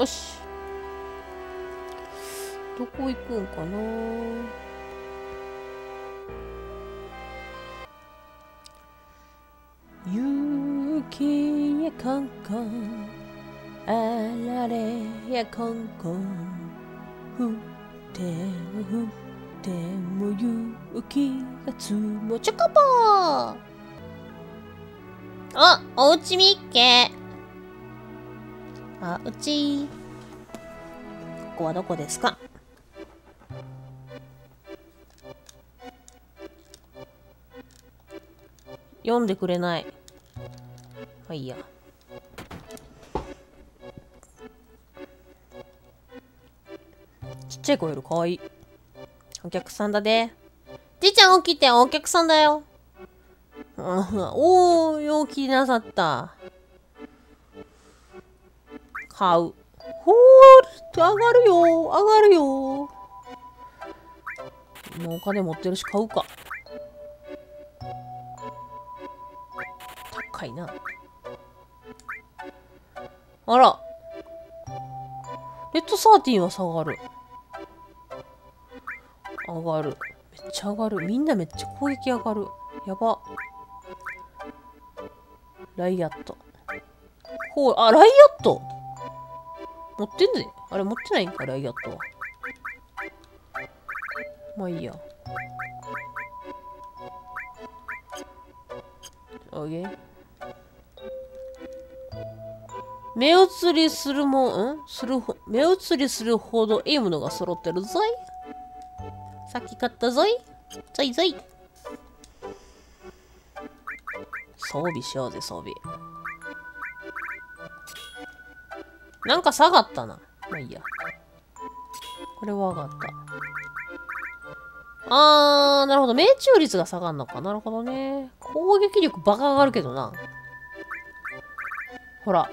よし。どこ行くんかな。雪やコンコンあられやコンコン。降っても降っても雪が積もちょこぽー！あ、おうちみっけ。あ、うちここはどこですか？読んでくれない。まあいいや。ちっちゃい子よりかわいい。お客さんだで。じいちゃん起きて、お客さんだよ。うんおー、ようきなさった。買う。ほー、上がるよ、上がるよ。もうお金持ってるし買うか。高いな。あら。レッドサーティンは下がる。上がる。めっちゃ上がる。みんなめっちゃ攻撃上がる。やば。ライアット。ほう、あ、ライアット持ってんぜ。あれ持ってない？んか、ライアットは。まあいいや。オッケー。目移りするもん、ん？するほ、目移りするほどいいものが揃ってるぞい。さっき買ったぞい。ぞいぞい。装備しようぜ、装備。なんか下がったな。まあいいや。これは上がった。あー、なるほど。命中率が下がるのか。なるほどね。攻撃力バカ上がるけどな。ほら。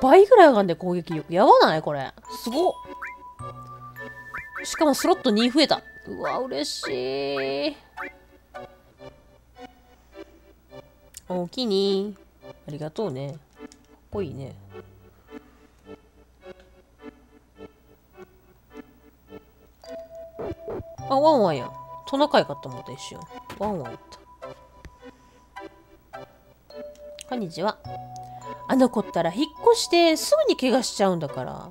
倍ぐらい上がるんで攻撃力。やばない？これ。すごっ。しかもスロット2増えた。うわ、嬉しい。おおきに。ありがとうね。かっこいいね。あ、ワンワンや。トナカイかと思った一瞬。ワンワンやった。こんにちは。あの子ったら引っ越してすぐに怪我しちゃうんだから。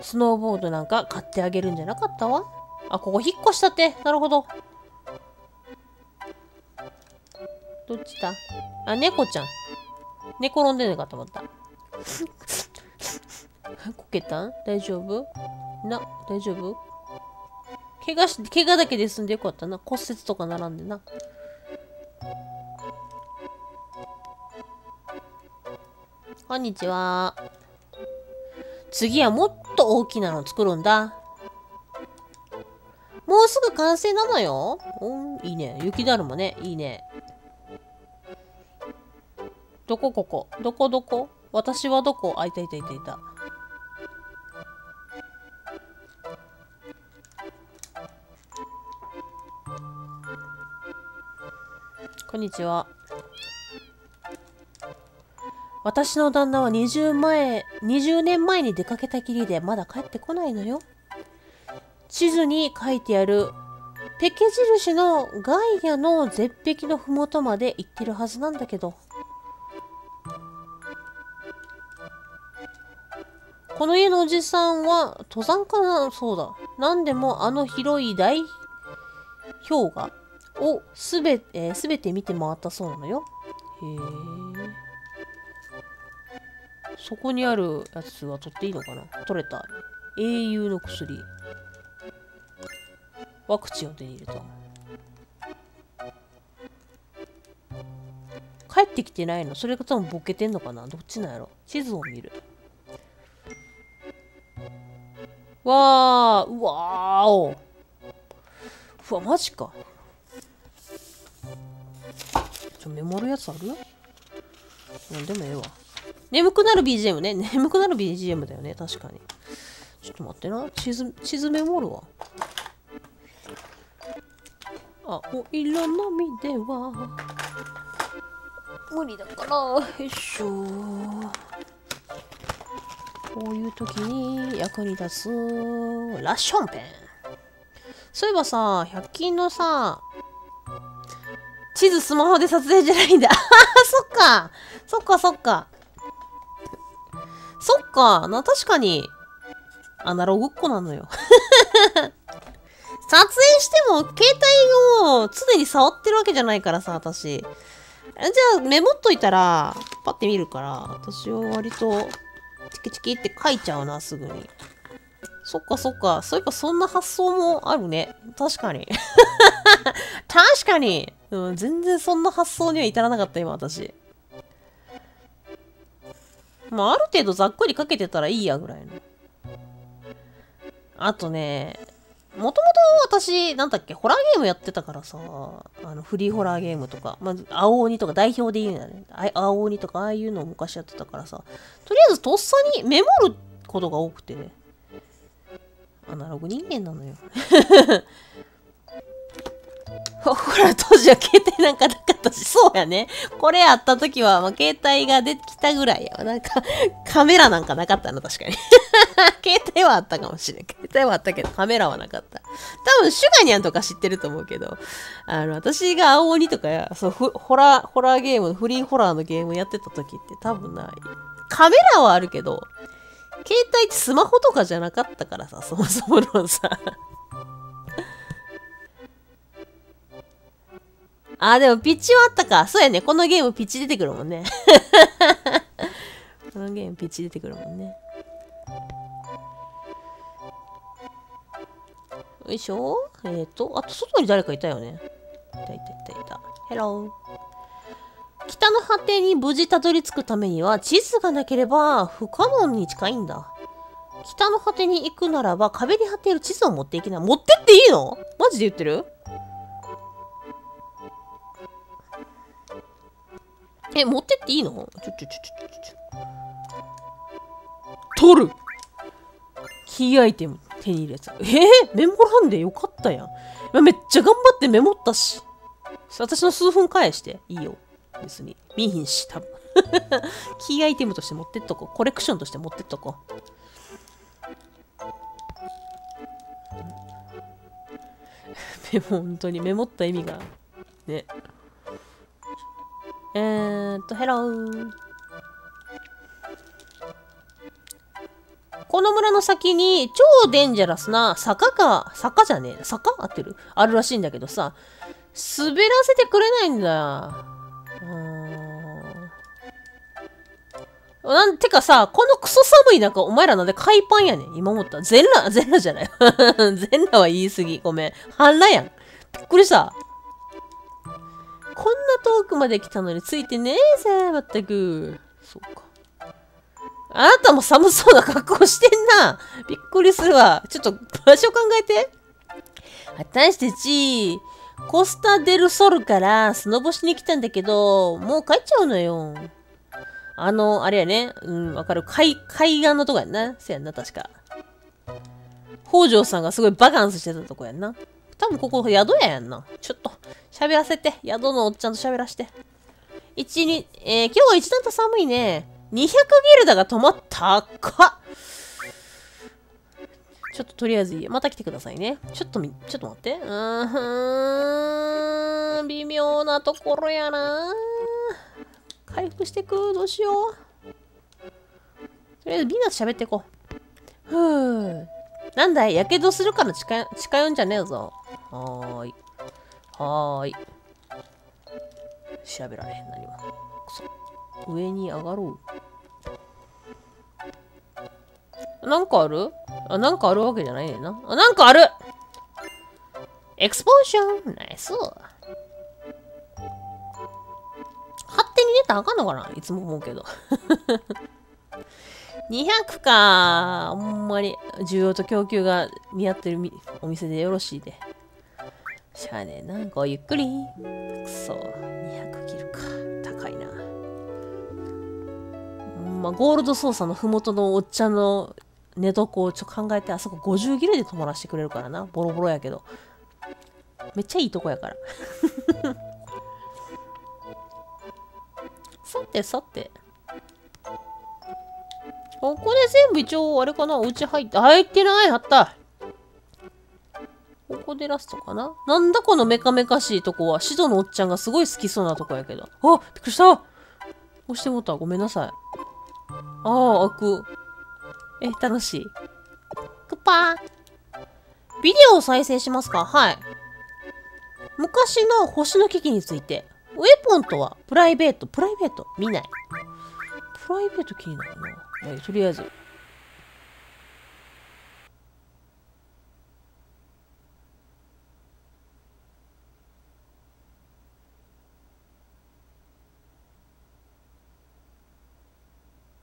スノーボードなんか買ってあげるんじゃなかったわ。あ、ここ引っ越したって。なるほど。どっちだ？あ、猫ちゃん。寝転んでんのかと思った。こけた？ん大丈夫？な、大丈夫？怪我し、怪我だけで済んでよかったな。骨折とか並んでな。こんにちは。次はもっと大きなの作るんだ。もうすぐ完成なのよ。うん、いいね。雪だるまね。いいね。どこここどこどこ私はどこあ、いたいたいたいた。こんにちは。私の旦那は20前、20年前に出かけたきりでまだ帰ってこないのよ。地図に書いてあるペケ印のガイアの絶壁のふもとまで行ってるはずなんだけど。この家のおじさんは登山家な、そうだ。なんでもあの広い大氷河をすべ、えー、すべて見て回ったそうなのよ。へえ。そこにあるやつは取っていいのかな？取れた。英雄の薬。ワクチンを手に入れた。帰ってきてないの？それが多分ボケてんのかな？どっちなんやろ？地図を見る。わー、うわーお。うわ、マジか。ちょ、メモるやつある？なんでもええわ。眠くなる BGM ね。眠くなる BGM だよね。確かに。ちょっと待ってな。地図、地図メモるわ。青色のみでは無理だから。よいしょ。そういう時に役に立つラッションペン。そういえばさ、100均のさ、地図スマホで撮影じゃないんだ。あ そっか。そっかそっか。そっか。な、確かに、アナログっ子なのよ。撮影しても、携帯を常に触ってるわけじゃないからさ、私。じゃあ、メモっといたら、パッて見るから、私は割と、チキチキって書いちゃうな、すぐに。そっかそっか。そういえばそんな発想もあるね。確かに。確かに、うん。全然そんな発想には至らなかった、今私。まあ、ある程度ざっくりかけてたらいいや、ぐらいの。あとね、もともと私、なんだっけ、ホラーゲームやってたからさ、あの、フリーホラーゲームとか、まず、青鬼とか代表で言うんだね。青鬼とか、ああいうのを昔やってたからさ、とりあえずとっさにメモることが多くてね。アナログ人間なのよ。ほら、当時は携帯なんかなかったし、そうやね。これあった時は、まあ、携帯が出てきたぐらいやわなんか、カメラなんかなかったの、確かに。携帯はあったかもしれん。携帯はあったけど、カメラはなかった。多分、シュガニャンとか知ってると思うけど、あの、私が青鬼とかや、そう、ホラー、ホラーゲーム、フリーホラーのゲームやってた時って多分ない、カメラはあるけど、携帯ってスマホとかじゃなかったからさ、そもそものさ。あ、でもピッチはあったか。そうやね。このゲームピッチ出てくるもんね。このゲームピッチ出てくるもんね。よいしょ。えっ、ー、と、あと外に誰かいたよね。いたいたいたいた。ヘロー。北の果てに無事たどり着くためには地図がなければ不可能に近いんだ。北の果てに行くならば壁に貼っている地図を持っていけない。持ってっていいの？マジで言ってる？え、持ってっていいの？ちょちょちょちょちょ。取るキーアイテム手に入れた。え？ー、メモらんでよかったやん。めっちゃ頑張ってメモったし。私の数分返して。いいよ。別に。見ひんし、多分。キーアイテムとして持ってっとこう。コレクションとして持ってっとこう。メモ、本当にメモった意味が。ね。えーっと、ヘロー。この村の先に超デンジャラスな坂か、坂じゃねえ、坂合ってる？あるらしいんだけどさ、滑らせてくれないんだよ。なんてかさ、このクソ寒い中、お前らなんで海パンやねん。今思った。全裸、全裸じゃない。全裸は言い過ぎ。ごめん。半裸やん。びっくりした。こんな遠くまで来たのについてねえぜ、まったく。そうか。あなたも寒そうな格好してんな。びっくりするわ。ちょっと場所考えて。私たち、コスタ・デル・ソルからスノボしに来たんだけど、もう帰っちゃうのよ。あの、あれやね。うん、わかる。海、海岸のとこやんな。せやんな、確か。北条さんがすごいバカンスしてたとこやんな。多分ここ宿屋やんな。ちょっと、喋らせて。宿のおっちゃんと喋らして。一に、えー、今日は一段と寒いね。200ギルダが止まったかちょっととりあえずいい。また来てくださいね。ちょっとみ、ちょっと待って。うーん、微妙なところやな。回復してく。どうしよう。とりあえずみんなと喋っていこう。ふぅ。なんだい？やけどするから近近寄んじゃねえぞ。はーい。はーい。調べられへん、何も。くそ。上に上がろう。なんかある？あ、なんかあるわけじゃないねんな。あ、なんかあるエクスポーション？ナイス勝手に出たらあかんのかな？いつも思うけど。200か。ほんまに。需要と供給が見合ってるお店でよろしいで。しゃあねえな。ごゆっくり。くそ。200切るか。高いな。まあ、ゴールド操作のふもとのおっちゃんの寝床をちょっ考えて、あそこ50ギルで泊まらせてくれるからな。ボロボロやけど。めっちゃいいとこやから。さてさて。ここで全部一応あれかなうち入って入ってないあったここでラストかな？なんだこのメカメカしいとこは？シドのおっちゃんがすごい好きそうなとこやけど。あびっくりした。押してもった。ごめんなさい。ああ開く。え楽しい。クッパービデオを再生しますか？はい。昔の星の危機について。ウェポンとはプライベート？プライベート？見ない。プライベート気になるな。はい、とりあえず。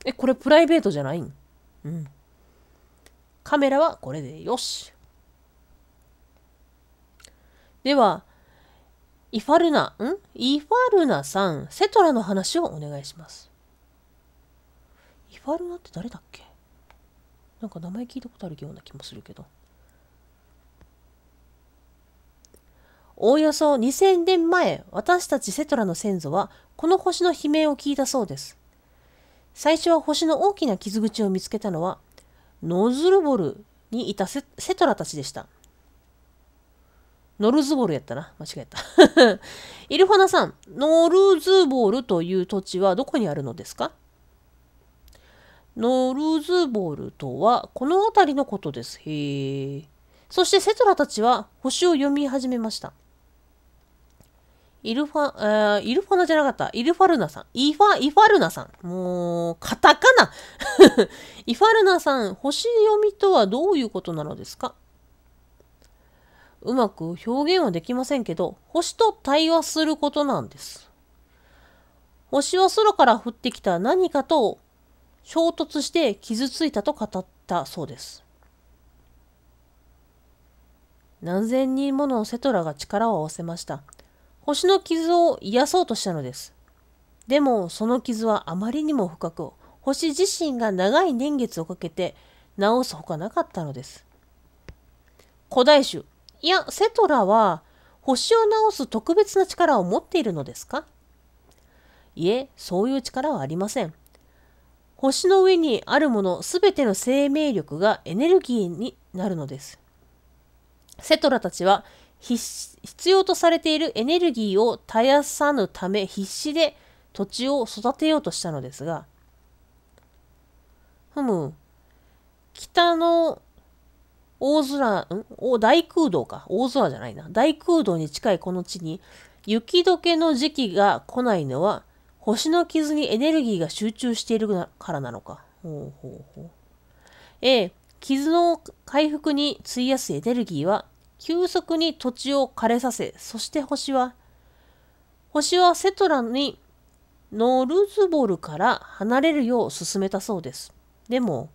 え、これプライベートじゃないん？うん。カメラはこれでよし。では、イファルナ、ん？イファルナさん、セトラの話をお願いします。イファルナって誰だっけ？なんか名前聞いたことあるような気もするけど。おおよそ2000年前、私たちセトラの先祖は、この星の悲鳴を聞いたそうです。最初は星の大きな傷口を見つけたのは、ノズルボルにいたセトラたちでした。ノルズボルやったな。間違えた。イルファナさん、ノルズボルという土地はどこにあるのですか？ノルズボルとはこの辺りのことです。へえ。そしてセトラたちは星を読み始めました。イルファ、えー、イルファナじゃなかった。イルファルナさん。イファ、イファルナさん。もう、カタカナ イファルナさん、星読みとはどういうことなのですか？うまく表現はできませんけど、星と対話することなんです。星は空から降ってきた何かと衝突して傷ついたと語ったそうです。何千人ものセトラが力を合わせました。星の傷を癒そうとしたのです。でもその傷はあまりにも深く、星自身が長い年月をかけて治すほかなかったのです。古代種、いや、セトラは星を治す特別な力を持っているのですか？いえ、そういう力はありません。星の上にあるものすべての生命力がエネルギーになるのです。セトラたちは必要とされているエネルギーを絶やさぬため必死で土地を育てようとしたのですが、ふむ、北の大空、ん？大空洞か。大空じゃないな。大空洞に近いこの地に雪解けの時期が来ないのは星の傷にエネルギーが集中しているからなのか。ほうほうほう。A、傷の回復に費やすエネルギーは、急速に土地を枯れさせ、そして星は、星はセトラにノルズボルから離れるよう進めたそうです。でも、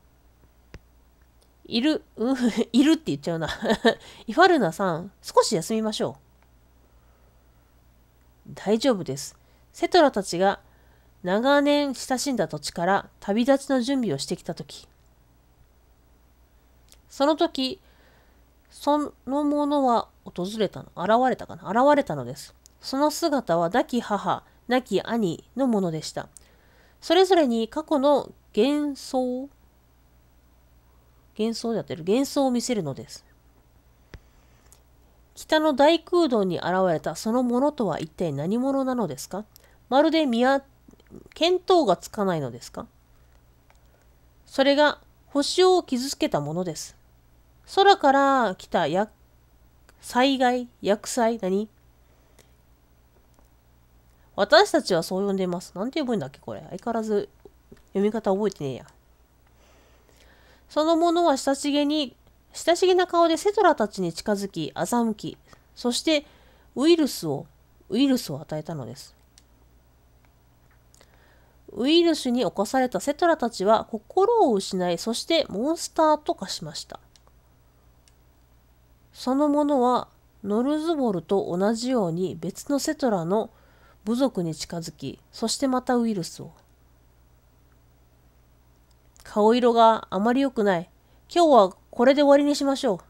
いる、うん、いるって言っちゃうな。イファルナさん、少し休みましょう。大丈夫です。セトラたちが長年親しんだ土地から旅立ちの準備をしてきた時その時そのものは訪れたの現れたかな？現れたのです。その姿は亡き母亡き兄のものでした。それぞれに過去の幻想幻想でやってる幻想を見せるのです。北の大空洞に現れたそのものとは一体何者なのですか？まるで見見当がつかないのですか？それが星を傷つけたものです。空から来たや災害、薬災、何？私たちはそう呼んでいます。なんて呼ぶんだっけこれ。相変わらず読み方覚えてねえや。そのものは親しげに、親しげな顔でセトラたちに近づき、欺き、そしてウイルスを、ウイルスを与えたのです。ウイルスに侵されたセトラたちは心を失い、そしてモンスターと化しました。そのものはノルズボルと同じように別のセトラの部族に近づき、そしてまたウイルスを。顔色があまり良くない。今日はこれで終わりにしましょう。